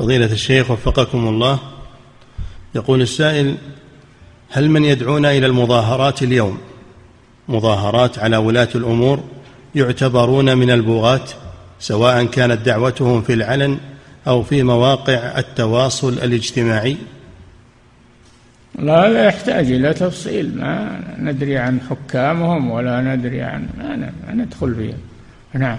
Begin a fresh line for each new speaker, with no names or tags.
فضيلة الشيخ وفقكم الله. يقول السائل هل من يدعونا إلى المظاهرات اليوم؟ مظاهرات على ولاة الأمور يعتبرون من البغاة سواء كانت دعوتهم في العلن أو في مواقع التواصل الاجتماعي؟
لا لا يحتاج إلى تفصيل. ما ندري عن حكامهم ولا ندري عن ما ندخل فيها نعم.